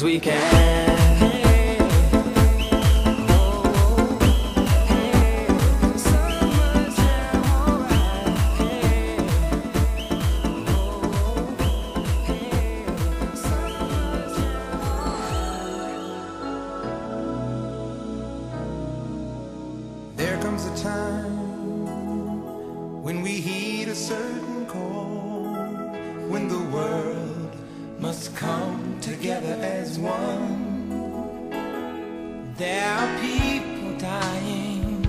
as we can. There comes a time when we heed a certain call, when the world must come together as one. There are people dying.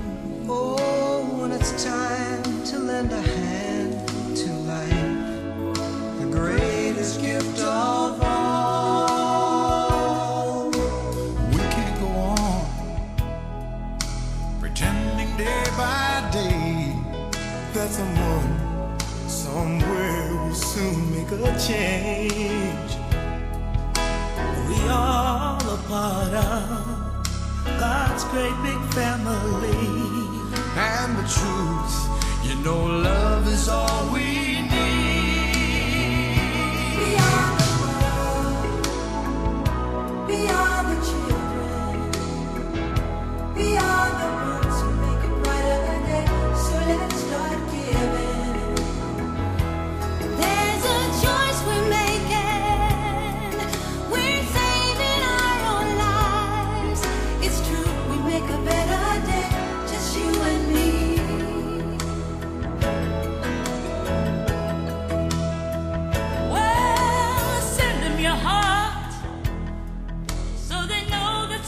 Oh, when it's time to lend a hand to life, the greatest gift of all. We can't go on pretending day by day that someone somewhere will soon make a change. Part of God's great big family. And the truth, you know, love